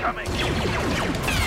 coming!